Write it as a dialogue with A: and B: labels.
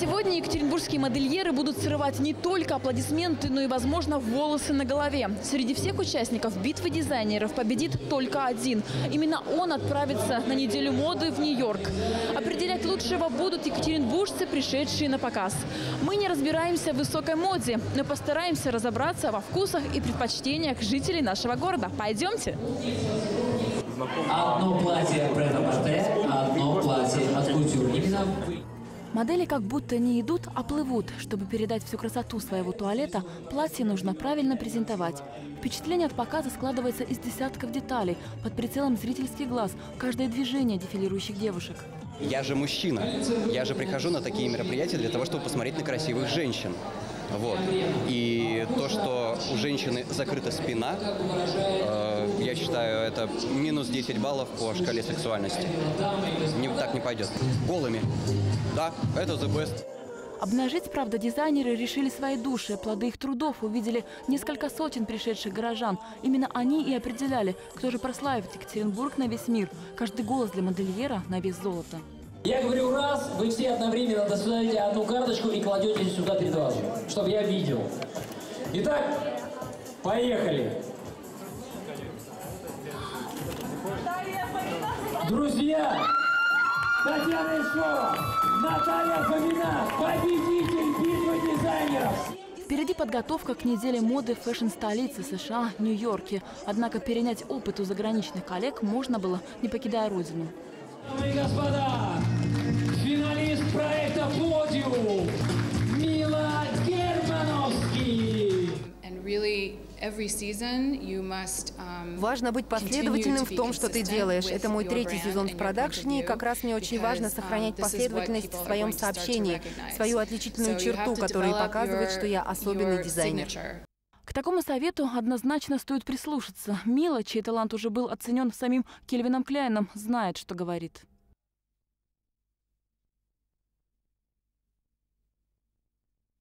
A: Сегодня екатеринбургские модельеры будут срывать не только аплодисменты, но и, возможно, волосы на голове. Среди всех участников битвы дизайнеров победит только один. Именно он отправится на неделю моды в Нью-Йорк. Определять лучшего будут екатеринбуржцы, пришедшие на показ. Мы не разбираемся в высокой моде, но постараемся разобраться во вкусах и предпочтениях жителей нашего города. Пойдемте!
B: Одно платье от бренда Марте, одно платье от кутюрников.
A: Модели как будто не идут, а плывут. Чтобы передать всю красоту своего туалета, платье нужно правильно презентовать. Впечатление от показа складывается из десятков деталей, под прицелом зрительских глаз, каждое движение дефилирующих девушек.
C: Я же мужчина. Я же прихожу на такие мероприятия для того, чтобы посмотреть на красивых женщин. Вот. И то, что у женщины закрыта спина, э, я считаю, это минус 10 баллов по шкале сексуальности. Не, так не пойдет. Голыми. Да, это the best.
A: Обнажить, правда, дизайнеры решили свои души. Плоды их трудов увидели несколько сотен пришедших горожан. Именно они и определяли, кто же прославит Екатеринбург на весь мир. Каждый голос для модельера на вес золота.
B: Я говорю раз, вы все одновременно достаете одну карточку и кладете сюда перед вами, чтобы я видел. Итак, поехали. Друзья, Татьяна Ишова, Наталья Фомина, победитель битвы дизайнеров.
A: Впереди подготовка к неделе моды фэшн-столицы США, Нью-Йорке. Однако перенять опыт у заграничных коллег можно было, не покидая родину.
B: Дамы и господа,
D: Важно быть последовательным в том, что ты делаешь. Это мой третий сезон в продакшене, и как раз мне очень важно
E: um,
D: сохранять последовательность в своем сообщении, свою отличительную черту, которая показывает, что я особенный дизайнер.
A: К такому совету однозначно стоит прислушаться. Мила, чей талант уже был оценен самим Кельвином Кляйном, знает, что говорит.